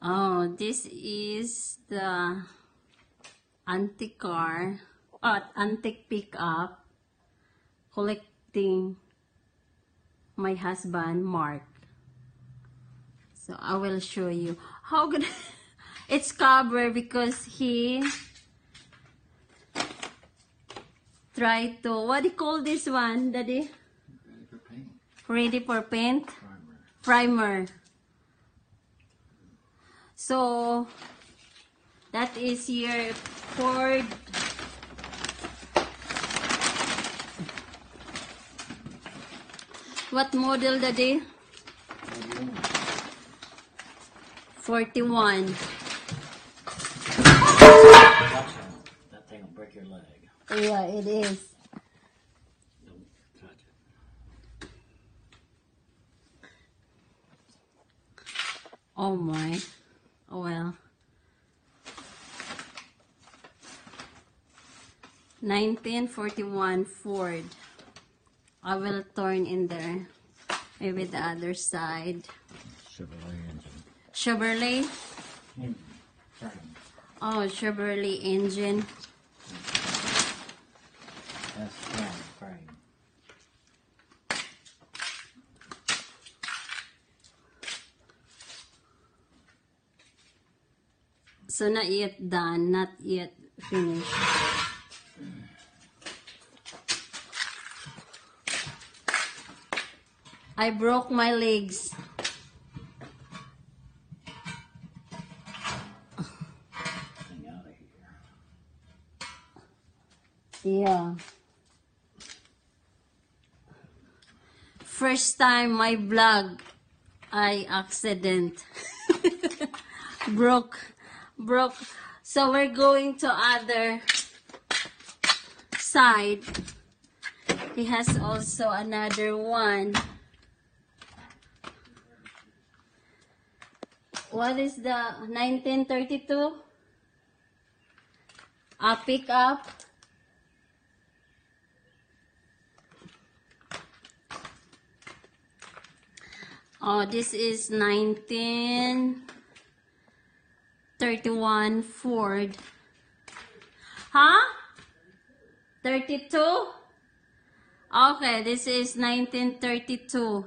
Oh, this is the antique car, uh, antique pickup collecting my husband Mark. So I will show you how good it's covered because he tried to what do you call this one, Daddy? Ready for paint. Ready for paint? Primer. primer. So that is your Ford What model want? 41. Watch out. That thing will break your leg. Yeah, it is. Don't touch it. Oh my. Oh well. 1941 Ford. I will turn in there. Maybe the other side. Chevrolet engine. Chevrolet. Frame. Oh, Chevrolet engine. That's So not yet done, not yet finished. I broke my legs. Yeah. First time my vlog, I accident. broke, broke. So we're going to other side. He has also another one. What is the 1932? A pickup. Oh, this is 1931 Ford. Huh? 32? Okay, this is 1932.